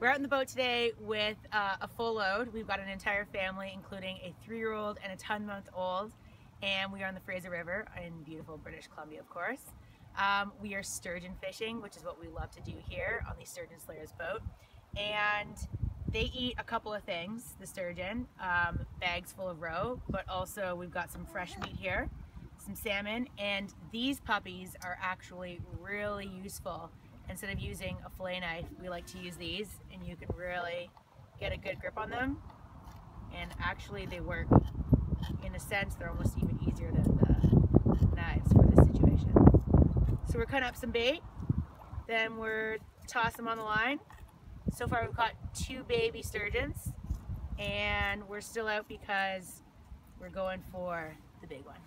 We're out in the boat today with uh, a full load. We've got an entire family, including a three-year-old and a 10-month-old, and we are on the Fraser River in beautiful British Columbia, of course. Um, we are sturgeon fishing, which is what we love to do here on the Sturgeon Slayers boat. And they eat a couple of things, the sturgeon, um, bags full of roe, but also we've got some fresh meat here, some salmon, and these puppies are actually really useful instead of using a fillet knife, we like to use these and you can really get a good grip on them. And actually they work, in a sense, they're almost even easier than the knives for this situation. So we're cutting up some bait, then we're toss them on the line. So far we've caught two baby sturgeons and we're still out because we're going for the big one.